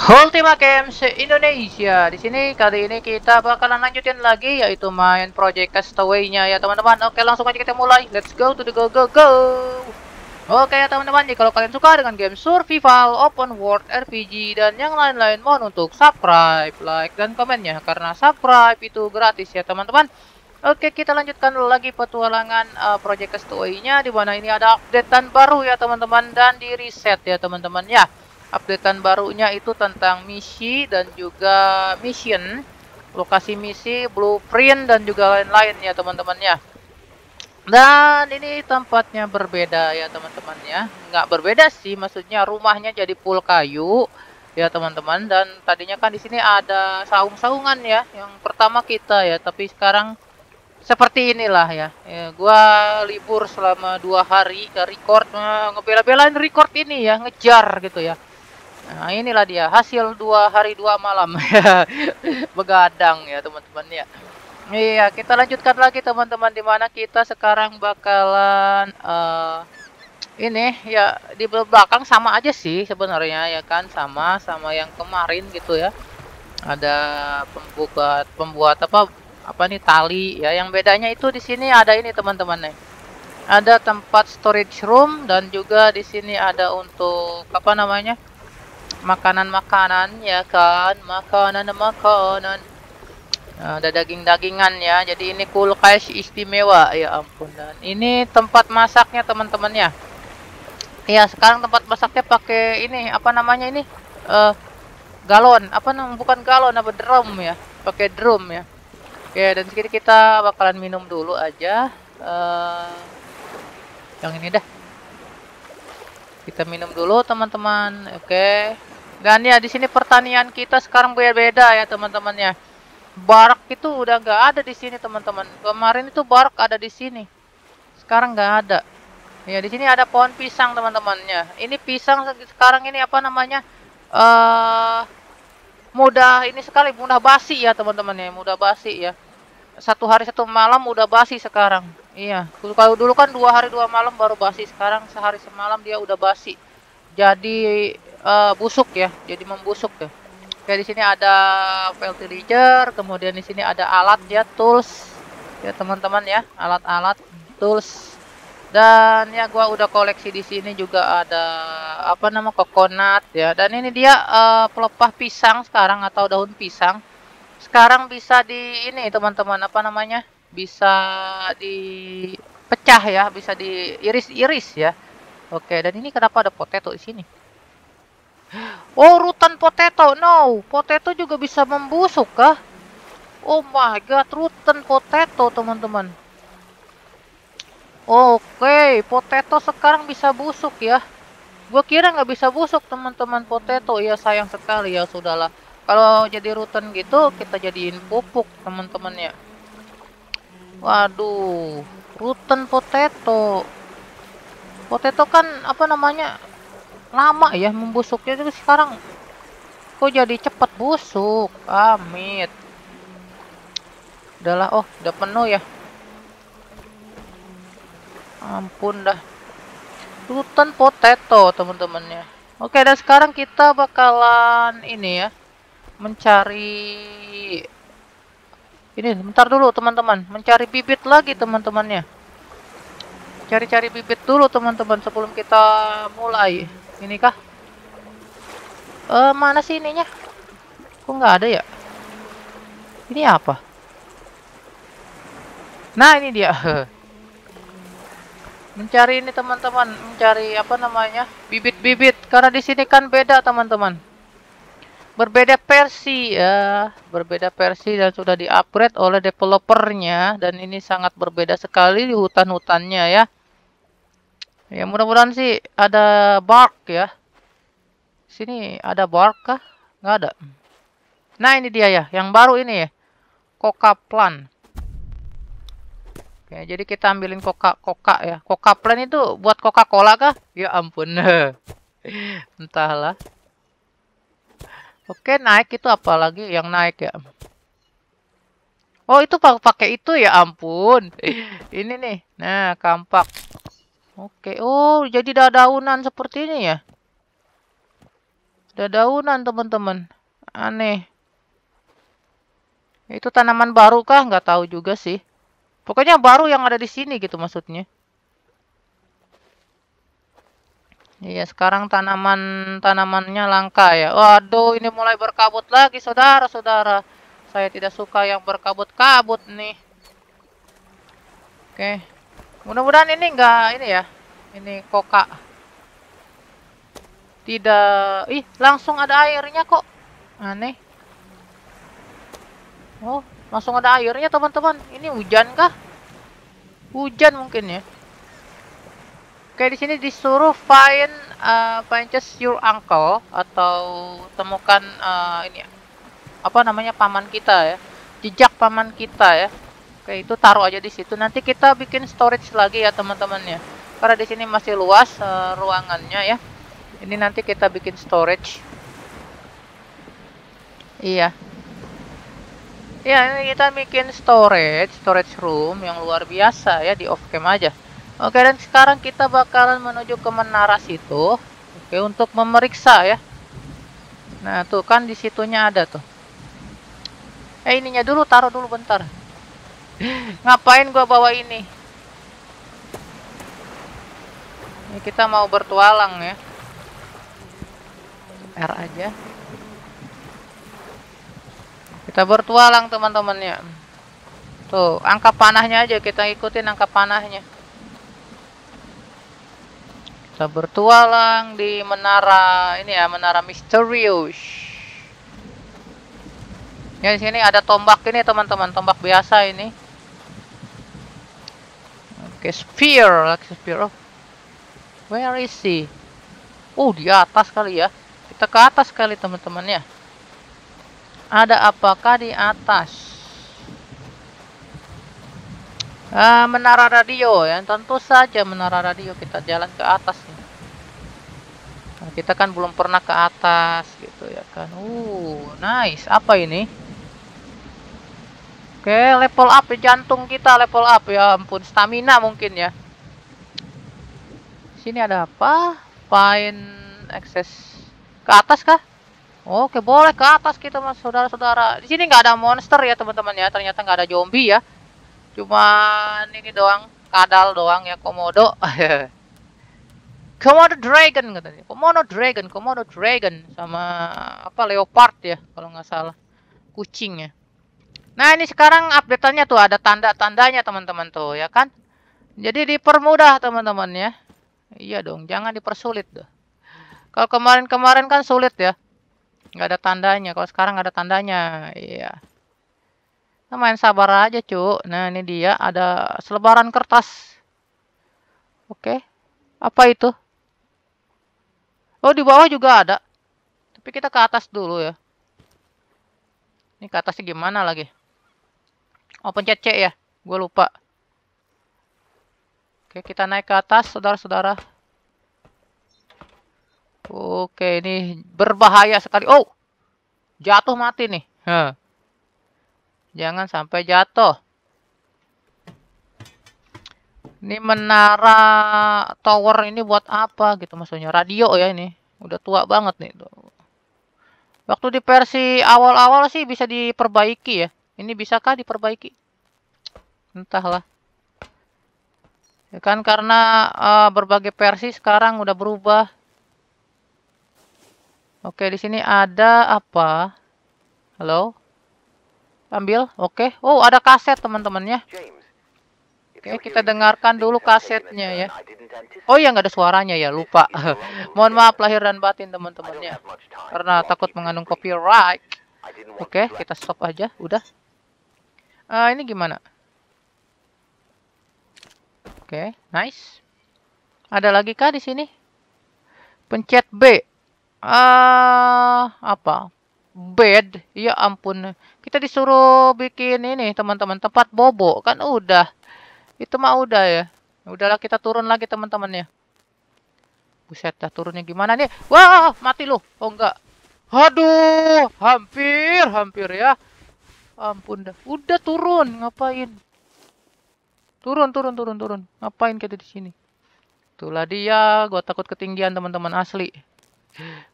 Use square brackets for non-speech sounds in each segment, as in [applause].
Ultima Games Indonesia. Di sini kali ini kita bakalan lanjutin lagi yaitu main Project Castaway-nya ya teman-teman. Oke, langsung aja kita mulai. Let's go to the go go go. Oke ya teman-teman, jika kalau kalian suka dengan game survival, open world, RPG dan yang lain-lain mohon untuk subscribe, like dan komennya karena subscribe itu gratis ya teman-teman. Oke, kita lanjutkan lagi petualangan uh, Project Castaway-nya di mana ini ada updatean baru ya teman-teman dan di reset ya teman-teman ya updatean barunya itu tentang misi dan juga mission, lokasi misi, blueprint dan juga lain-lain ya teman-teman ya. Dan ini tempatnya berbeda ya teman-teman ya. Nggak berbeda sih, maksudnya rumahnya jadi full kayu ya teman-teman. Dan tadinya kan di sini ada saung-saungan ya. Yang pertama kita ya, tapi sekarang seperti inilah ya. ya gua libur selama dua hari ke record ngebela-belain record ini ya, ngejar gitu ya Nah inilah dia hasil dua hari dua malam [laughs] begadang ya teman-teman ya. Iya kita lanjutkan lagi teman-teman di mana kita sekarang bakalan uh, ini ya di belakang sama aja sih sebenarnya ya kan sama sama yang kemarin gitu ya. Ada pembuat pembuat apa apa nih tali ya yang bedanya itu di sini ada ini teman-teman nih. Ada tempat storage room dan juga di sini ada untuk apa namanya? Makanan-makanan ya kan? Makanan-makanan ada daging-dagingan ya. Jadi ini kulkas istimewa ya ampun. Dan ini tempat masaknya teman-teman ya. Ya sekarang tempat masaknya pakai ini apa namanya ini? Uh, galon. Apa namanya? Bukan galon apa drum ya. Pakai drum ya. Oke dan sedikit kita bakalan minum dulu aja. Uh, yang ini dah kita minum dulu teman-teman oke dan ya di sini pertanian kita sekarang berbeda ya teman-teman ya. Barak itu udah nggak ada di sini teman-teman. Kemarin itu barak ada di sini. Sekarang nggak ada. Ya di sini ada pohon pisang teman-temannya. Ini pisang sekarang ini apa namanya? Eh uh, mudah ini sekali mudah basi ya teman-teman ya. Mudah basi ya. Satu hari satu malam udah basi sekarang. Iya. Kalau dulu kan dua hari dua malam baru basi. Sekarang sehari semalam dia udah basi. Jadi uh, busuk ya, jadi membusuk ya. Kayak di sini ada fertilizer, kemudian di sini ada alat ya, tools ya teman-teman ya, alat-alat tools. Dan ya gua udah koleksi di sini juga ada apa nama coconut ya. Dan ini dia uh, pelepah pisang sekarang atau daun pisang. Sekarang bisa di ini teman-teman apa namanya? Bisa dipecah ya, bisa diiris-iris ya. Oke, dan ini kenapa ada potato di sini? Oh, rutan potato. No, potato juga bisa membusuk kah? Oh my god, rutan potato, teman-teman. Oke, potato sekarang bisa busuk ya. Gue kira nggak bisa busuk, teman-teman. Potato, ya sayang sekali ya, sudahlah. Kalau jadi rutan gitu, kita jadiin pupuk, teman-teman ya. Waduh, rutan potato. Potato kan apa namanya? lama ya membusuknya itu sekarang kok jadi cepat busuk amit udahlah oh udah penuh ya ampun dah Rutan potato teman-temannya oke dan sekarang kita bakalan ini ya mencari ini bentar dulu teman-teman mencari bibit lagi teman-temannya cari-cari bibit dulu teman-teman sebelum kita mulai ini kah? Eh, mana sih ininya? Kok nggak ada ya? Ini apa? Nah, ini dia. [laughs] Mencari ini teman-teman, mencari apa namanya? Bibit-bibit. Karena di sini kan beda, teman-teman. Berbeda versi ya, berbeda versi dan sudah di-upgrade oleh developernya dan ini sangat berbeda sekali di hutan-hutannya ya. Ya mudah-mudahan sih ada bark ya. Sini ada bark kah? Nggak ada. Nah ini dia ya, yang baru ini ya. Coca plan. Oke, jadi kita ambilin coca coca ya. Coca plan itu buat Coca-Cola kah? Ya ampun. [laughs] Entahlah. Oke, naik itu apa lagi yang naik ya? Oh, itu pakai itu ya ampun. [laughs] Ini nih. Nah, kampak. Oke. Oh, jadi dadaunan seperti ini ya? Ada daunan, teman-teman. Aneh. Itu tanaman baru kah? Nggak tahu juga sih. Pokoknya baru yang ada di sini gitu maksudnya. Iya, sekarang tanaman tanamannya langka ya. Waduh, ini mulai berkabut lagi, saudara-saudara. Saya tidak suka yang berkabut-kabut nih. Oke. Mudah-mudahan ini enggak ini ya. Ini koka. Tidak. Ih, langsung ada airnya kok. Aneh. Oh, langsung ada airnya, teman-teman. Ini hujan kah? Hujan mungkin ya. Oke, di sini disuruh find uh, find just your uncle atau temukan uh, ini apa namanya paman kita ya. Jejak paman kita ya. Oke, itu taruh aja di situ. Nanti kita bikin storage lagi ya, teman-teman ya. Karena di sini masih luas uh, ruangannya ya. Ini nanti kita bikin storage. Iya. Ya, ini kita bikin storage, storage room yang luar biasa ya di off cam aja. Oke, dan sekarang kita bakalan menuju ke menara situ. Oke, untuk memeriksa ya. Nah, tuh kan di situnya ada tuh. Eh, ininya dulu taruh dulu bentar. [laughs] Ngapain gua bawa ini? Ini kita mau bertualang ya. R aja. Kita bertualang teman-teman ya. Tuh, angka panahnya aja kita ikutin angka panahnya. Kita bertualang di menara ini ya, menara misterius. Ya di sini ada tombak ini teman-teman, tombak biasa ini. Oke, okay, spear, like spear. Oh. Where is he? Oh, di atas kali ya. Kita ke atas kali teman-teman ya. Ada apakah di atas? Uh, menara radio ya, tentu saja menara radio kita jalan ke atas nih. Nah, kita kan belum pernah ke atas gitu ya kan. Uh, nice. Apa ini? Oke, level up ya jantung kita level up ya ampun stamina mungkin ya. Sini ada apa? Find access ke atas kah? Oke, boleh ke atas kita mas saudara-saudara. Di sini nggak ada monster ya teman-teman ya. Ternyata nggak ada zombie ya cuman ini doang kadal doang ya komodo. [laughs] Komodo dragon katanya. Komodo dragon komodo dragon sama apa leopard ya kalau nggak salah. Kucing ya. Nah ini sekarang update-nya tuh ada tanda-tandanya teman-teman tuh ya kan? Jadi dipermudah teman-teman ya. Iya dong jangan dipersulit tuh. Kalau kemarin-kemarin kan sulit ya. Nggak ada tandanya kalau sekarang ada tandanya iya Nah, main sabar aja, cu. Nah, ini dia ada selebaran kertas. Oke. Apa itu? Oh, di bawah juga ada. Tapi kita ke atas dulu ya. Ini ke atasnya gimana lagi? Oh, pencet C ya. Gue lupa. Oke, kita naik ke atas, saudara-saudara. Oke, ini berbahaya sekali. Oh! Jatuh mati nih. Jangan sampai jatuh. Ini menara tower ini buat apa gitu maksudnya? Radio ya ini. Udah tua banget nih. Waktu di versi awal-awal sih bisa diperbaiki ya. Ini bisakah diperbaiki? Entahlah. Ya kan karena uh, berbagai versi sekarang udah berubah. Oke, di sini ada apa? Halo? Ambil, oke. Okay. Oh, ada kaset teman-temannya. Oke, okay, kita dengarkan dulu kasetnya ya. Oh iya, nggak ada suaranya ya, lupa. [laughs] Mohon maaf lahir dan batin teman-temannya. Karena takut mengandung copyright. Oke, okay, kita stop aja, udah. Uh, ini gimana? Oke, okay, nice. Ada lagi kah di sini? Pencet B. Ah, uh, apa? Bed. Ya ampun. Kita disuruh bikin ini teman-teman tempat bobo kan udah. Itu mah udah ya. Udahlah kita turun lagi teman-teman ya. Buset dah turunnya gimana nih? Wah mati loh oh enggak. Aduh hampir hampir ya. Ampun dah. Udah turun. Ngapain? Turun turun turun turun. Ngapain kita di sini? Itulah dia. Gua takut ketinggian teman-teman asli.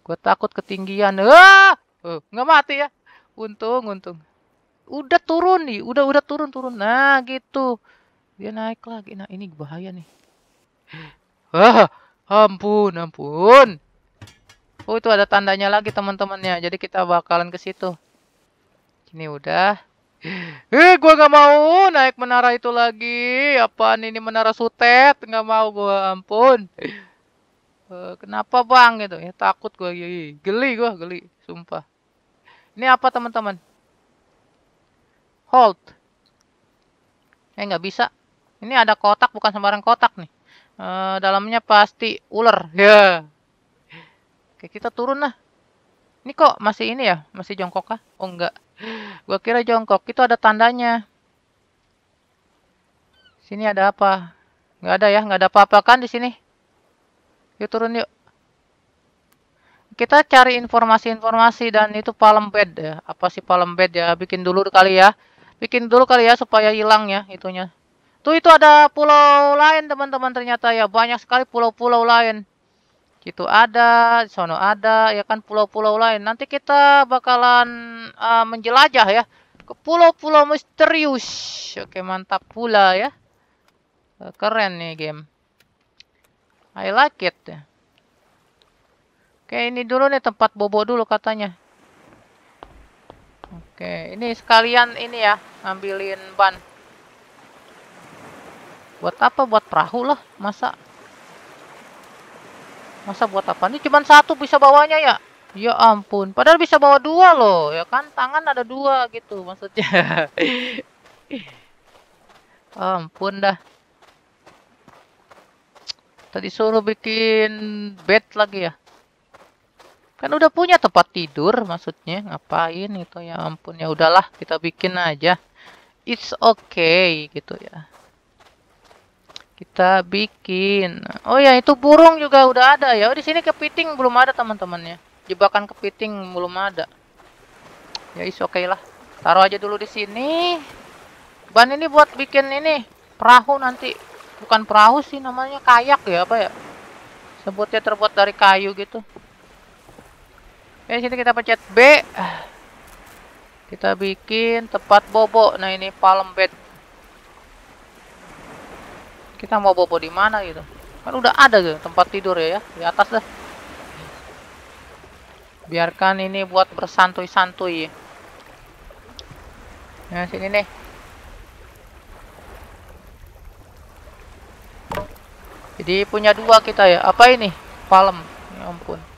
Gue takut ketinggian. Wah! Oh, nggak mati ya. Untung, untung. Udah turun nih, udah udah turun turun. Nah, gitu. Dia naik lagi. Nah, ini bahaya nih. Wah, ampun, ampun. Oh, itu ada tandanya lagi teman-temannya. Jadi kita bakalan ke situ. Ini udah. Eh, gua nggak mau naik menara itu lagi. Apaan ini menara sutet? Nggak mau gua, ampun. Uh, kenapa bang gitu ya takut gua geli gua geli sumpah ini apa teman-teman hold eh nggak bisa ini ada kotak bukan sembarang kotak nih uh, dalamnya pasti ular ya yeah. oke kita turun lah ini kok masih ini ya masih jongkok kah oh enggak Gua kira jongkok. Itu ada tandanya. Sini ada apa? Nggak ada ya, nggak ada apa-apa kan di sini. Yuk turun yuk. Kita cari informasi-informasi dan itu palm bed ya. Apa sih palm bed ya? Bikin dulu kali ya. Bikin dulu kali ya supaya hilang ya itunya. Tuh itu ada pulau lain teman-teman ternyata ya. Banyak sekali pulau-pulau lain. Itu ada, di sono ada, ya kan pulau-pulau lain. Nanti kita bakalan uh, menjelajah ya ke pulau-pulau misterius. Oke, mantap pula ya. Keren nih game. I like it. Oke, ini dulu nih tempat bobo dulu katanya. Oke, ini sekalian ini ya, ngambilin ban. Buat apa? Buat perahu lah, masa Masa buat apa? Ini cuma satu bisa bawanya ya? Ya ampun. Padahal bisa bawa dua loh. Ya kan? Tangan ada dua gitu maksudnya. [laughs] ampun dah. Tadi suruh bikin bed lagi ya. Kan udah punya tempat tidur maksudnya. Ngapain itu ya ampun. Ya udahlah kita bikin aja. It's okay gitu ya. Kita bikin. Oh ya, itu burung juga udah ada ya. Oh, di sini kepiting belum ada teman-temannya. Jebakan kepiting belum ada. Ya, is okay lah. Taruh aja dulu di sini. Ban ini buat bikin ini perahu nanti. Bukan perahu sih namanya kayak ya apa ya? Sebutnya terbuat dari kayu gitu. Ya, sini kita pencet B. Kita bikin tempat bobo. Nah, ini palm bed. Kita mau bobo di mana gitu? Kan udah ada gitu tempat tidur ya, ya. Di atas dah. Biarkan ini buat bersantui-santui. Nah sini nih. Jadi punya dua kita ya. Apa ini? Palem ya ampun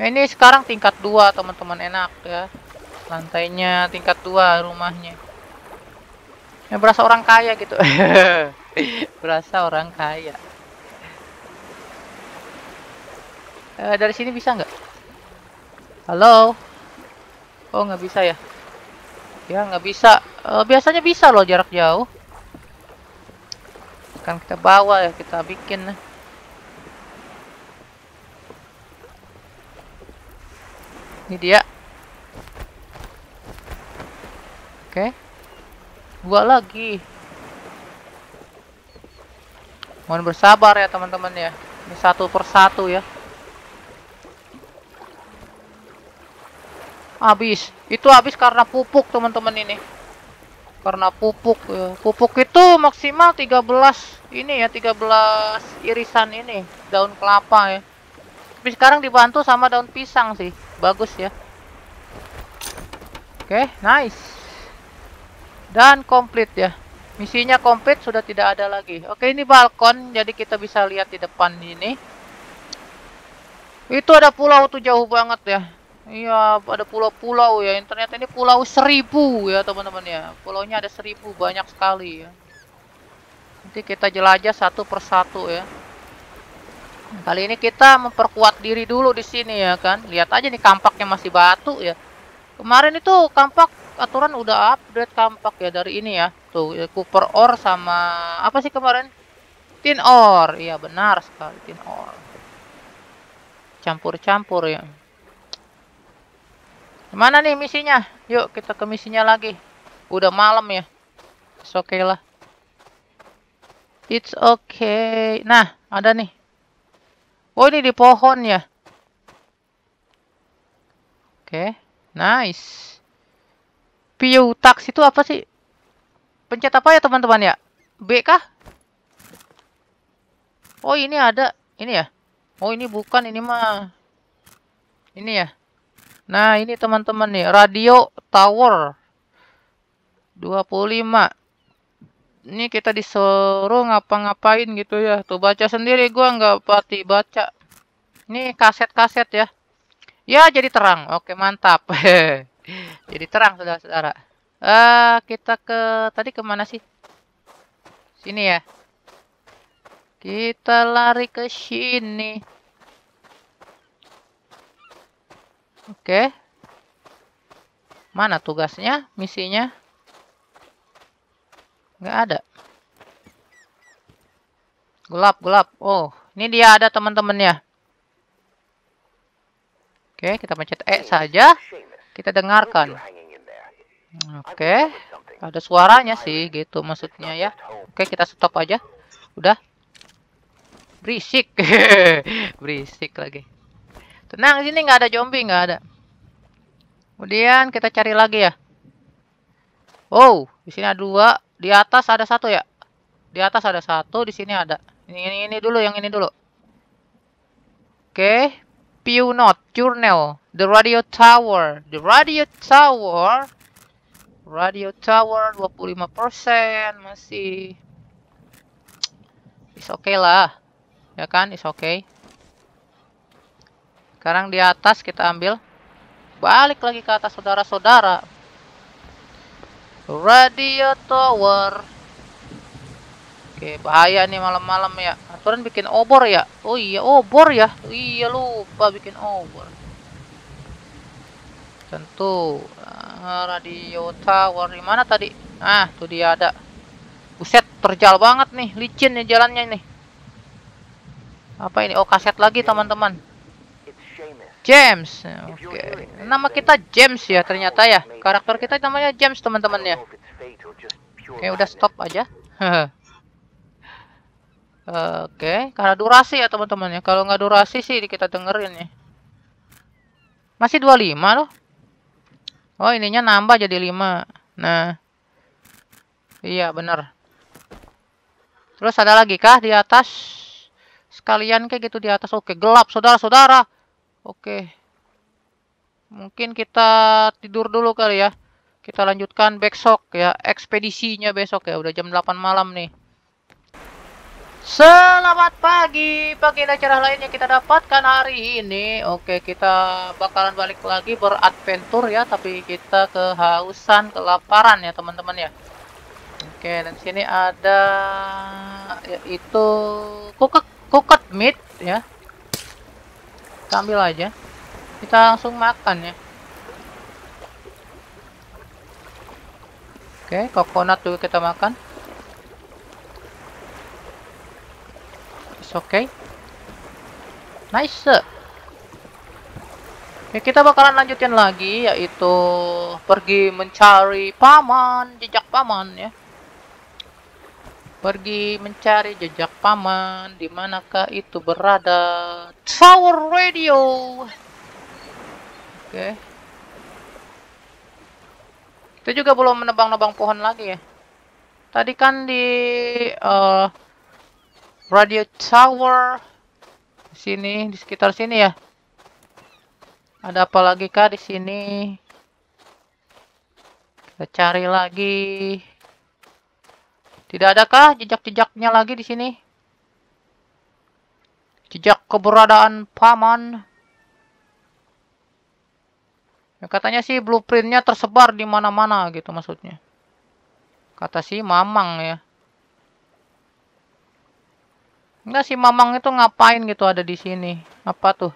nah, ini sekarang tingkat dua teman-teman enak ya lantainya tingkat dua rumahnya Ya berasa orang kaya gitu. [laughs] berasa orang kaya. Uh, dari sini bisa nggak? Halo? Oh nggak bisa ya? Ya nggak bisa. Uh, biasanya bisa loh jarak jauh. Kan kita bawa ya, kita bikin. Ini dia. Oke. Okay dua lagi. Mohon bersabar ya teman-teman ya. Ini satu persatu ya. Habis. Itu habis karena pupuk teman-teman ini. Karena pupuk ya. pupuk itu maksimal 13 ini ya 13 irisan ini. Daun kelapa ya tapi sekarang dibantu sama daun pisang sih bagus ya oke okay, nice dan komplit ya. Misinya komplit sudah tidak ada lagi. Oke, ini balkon jadi kita bisa lihat di depan ini. Itu ada pulau tuh jauh banget ya. Iya, ada pulau-pulau ya. Ternyata ini pulau seribu ya teman-teman ya. Pulaunya ada seribu, banyak sekali ya. Nanti kita jelajah satu persatu ya. Kali ini kita memperkuat diri dulu di sini ya kan. Lihat aja nih kampaknya masih batu ya. Kemarin itu kampak aturan udah update kampak ya dari ini ya. Tuh, ya, Cooper ore sama apa sih kemarin? Tin ore. Iya, benar sekali tin ore. Campur-campur ya. Mana nih misinya? Yuk kita ke misinya lagi. Udah malam ya. It's okay lah. It's okay. Nah, ada nih. Oh, ini di pohon ya. Oke, nice. View tax itu apa sih? Pencet apa ya teman-teman ya? B kah? Oh, ini ada. Ini ya? Oh, ini bukan. Ini mah. Ini ya? Nah, ini teman-teman nih. Radio Tower. 25 ini kita disuruh ngapa-ngapain gitu ya. Tuh baca sendiri gua nggak pati baca. Ini kaset-kaset ya. Ya jadi terang. Oke mantap. [laughs] Jadi terang saudara-saudara. Uh, kita ke tadi ke mana sih? Sini ya. Kita lari ke sini. Oke. Mana tugasnya? Misinya Nggak ada. Gelap, gelap. Oh, ini dia ada teman-temannya. Oke, kita pencet E saja. Kita dengarkan. Oke, ada suaranya sih gitu maksudnya ya. Oke, kita stop aja. Udah. Berisik. [laughs] Berisik lagi. Tenang, sini nggak ada zombie, nggak ada. Kemudian kita cari lagi ya. Oh, di sini ada dua. Di atas ada satu ya? Di atas ada satu, di sini ada. Ini, ini, ini dulu, yang ini dulu. Oke. Okay. Pew Note, Journal, The Radio Tower. The Radio Tower. Radio Tower 25%. Masih... Is okay lah. Ya kan? Is okay. Sekarang di atas kita ambil. Balik lagi ke atas saudara-saudara. Radio tower. Oke, bahaya nih malam-malam ya. Aturan bikin obor ya. Oh iya, obor ya. Oh, iya lupa bikin obor. Tentu. Ah, radio tower di mana tadi? Ah, tuh dia ada. Buset, terjal banget nih, licin nih jalannya nih. Apa ini? Oh, kaset lagi teman-teman. James. Oke. Okay. Nama kita James ya ternyata ya. Karakter kita namanya James teman-teman ya. Oke, okay, udah stop aja. [laughs] Oke, okay. karena durasi ya teman-teman ya. Kalau nggak durasi sih kita dengerin ya. Masih 25 loh. Oh, ininya nambah jadi 5. Nah. Iya, benar. Terus ada lagi kah di atas? Sekalian kayak gitu di atas. Oke, gelap saudara-saudara. Oke. Mungkin kita tidur dulu kali ya. Kita lanjutkan besok ya. Ekspedisinya besok ya. Udah jam 8 malam nih. Selamat pagi. Pagi acara lainnya kita dapatkan hari ini. Oke, kita bakalan balik lagi beradventure ya. Tapi kita kehausan, kelaparan ya teman-teman ya. Oke, dan sini ada yaitu cooked, cooked meat ya kita ambil aja. Kita langsung makan ya. Oke coconut juga kita makan. It's okay. Nice ya kita bakalan lanjutin lagi yaitu pergi mencari paman jejak paman ya Pergi mencari jejak paman, di manakah itu berada? Tower Radio. Oke. Okay. Kita juga belum menebang-nebang pohon lagi ya. Tadi kan di uh, Radio Tower sini di sekitar sini ya. Ada apa lagi kah di sini? Kita cari lagi. Tidak adakah jejak-jejaknya lagi di sini? Jejak keberadaan paman. Ya, katanya sih blueprintnya tersebar di mana-mana gitu maksudnya. Kata si Mamang ya. Enggak sih Mamang itu ngapain gitu ada di sini? Apa tuh?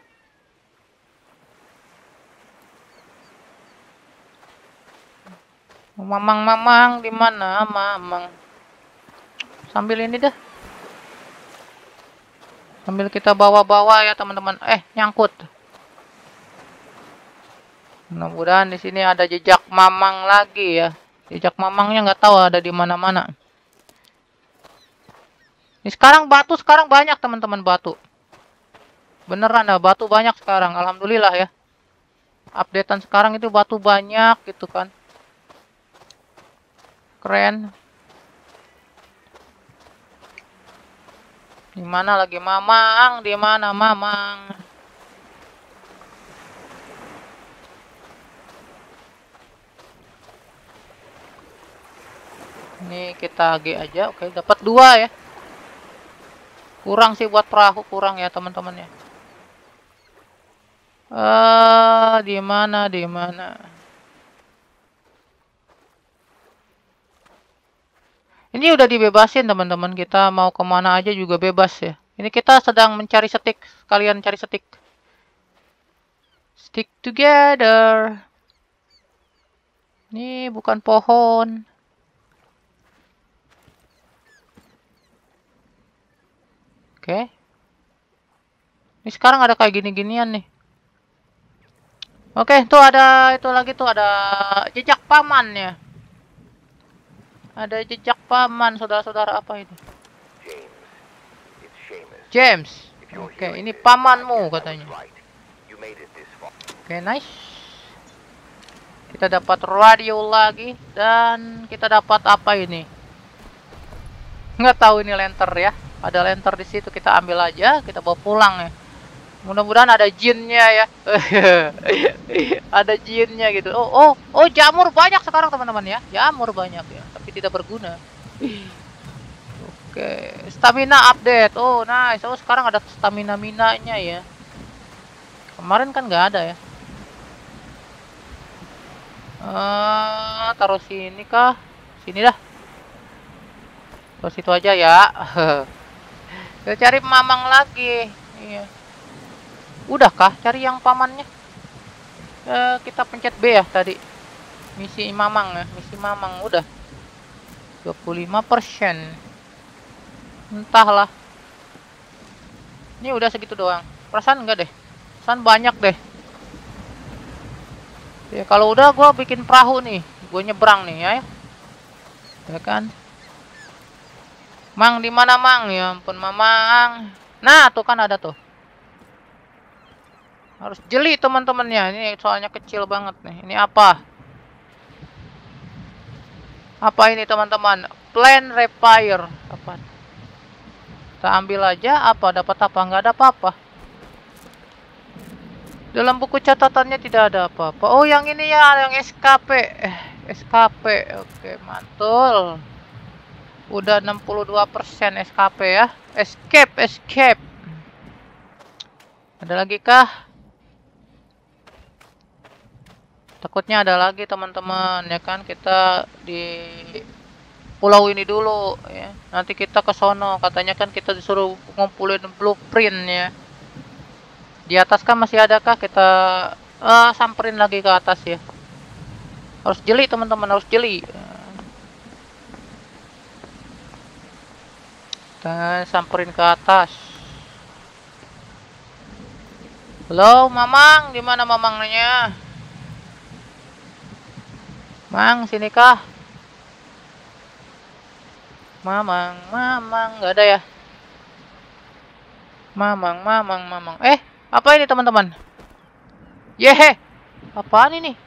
Mamang-mamang di mana? Mamang sambil ini dah sambil kita bawa-bawa ya teman-teman eh nyangkut mudah-mudahan di sini ada jejak mamang lagi ya jejak mamangnya nggak tahu ada di mana-mana ini sekarang batu sekarang banyak teman-teman batu Beneran ya, batu banyak sekarang. Alhamdulillah ya. Updatean sekarang itu batu banyak gitu kan. Keren. Di mana lagi Mamang? Di mana Mamang? Ini kita G aja. Oke, dapat dua ya. Kurang sih buat perahu, kurang ya teman-teman ya. Eh, di mana? Di mana? Ini udah dibebasin teman-teman. Kita mau ke mana aja juga bebas ya. Ini kita sedang mencari stick. Kalian cari stick. Stick together. Ini bukan pohon. Oke. Ini sekarang ada kayak gini-ginian nih. Oke, tuh ada itu lagi tuh ada jejak paman ya. Ada jejak paman, saudara-saudara apa ini? James. Oke, ini pamanmu katanya. Oke, nice. Kita dapat radio lagi dan kita dapat apa ini? Nggak tahu ini lenter ya ada lenter di situ kita ambil aja kita bawa pulang ya mudah-mudahan ada jinnya ya. [laughs] Ada jinnya gitu. Oh oh oh jamur banyak sekarang teman-teman ya. Jamur banyak ya tapi tidak berguna. Oke stamina update. Oh nice. Oh sekarang ada stamina minanya ya. Kemarin kan nggak ada ya. Uh, taruh sini kah? Sini dah. Taruh situ aja ya. [laughs] Kita cari mamang lagi. Iya. Udahkah cari yang pamannya? E, kita pencet B ya tadi. Misi mamang ya, misi mamang udah. 25%. Entahlah. Ini udah segitu doang. Perasaan enggak deh. Perasaan banyak deh. Ya kalau udah gua bikin perahu nih. Gue nyebrang nih ya. Ya kan? Mang di mana Mang? Ya ampun Mamang. Nah, tuh kan ada tuh. Harus jeli teman-temannya. Ini soalnya kecil banget nih. Ini apa? Apa ini teman-teman? Plan repair. Apa? Kita ambil aja apa? Dapat apa? Nggak ada apa-apa. Dalam buku catatannya tidak ada apa-apa. Oh, yang ini ya, yang SKP. Eh, SKP. Oke, mantul. Udah 62% SKP ya. Escape, escape. Ada lagi kah? Takutnya ada lagi teman-teman ya kan kita di pulau ini dulu ya. Nanti kita ke sono katanya kan kita disuruh ngumpulin blueprint ya. Di atas kan masih ada kah kita uh, samperin lagi ke atas ya. Harus jeli teman-teman, harus jeli. kita samperin ke atas halo mamang di mana mamangnya mang sini kah? Mamang mamang nggak ada ya? Mamang mamang mamang. Eh apa ini teman-teman? Yehe apaan ini?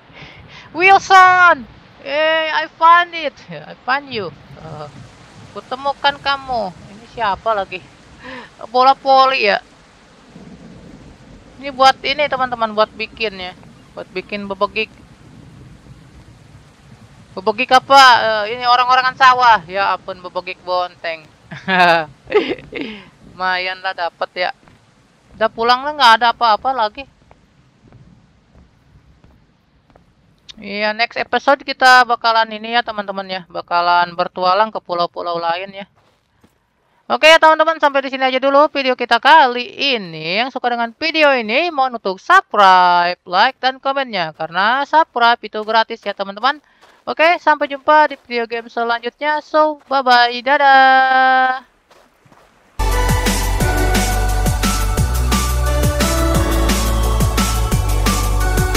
Wilson! Eh I found it. I found you. Uh, kutemukan kamu. Siapa lagi? Bola poli ya? Ini buat ini teman-teman buat bikin ya. Buat bikin bebegik bebegik apa uh, ini orang-orangan sawah ya ampun bebegik bonteng [laughs] lumayan lah dapat ya udah pulang lah nggak ada apa-apa lagi Iya, next episode kita bakalan ini ya teman-teman ya, bakalan bertualang ke pulau-pulau lain ya. Oke ya teman-teman sampai di sini aja dulu video kita kali ini. Yang suka dengan video ini mohon untuk subscribe, like dan komennya karena subscribe itu gratis ya teman-teman. Oke, sampai jumpa di video game selanjutnya. So, bye bye. Dadah.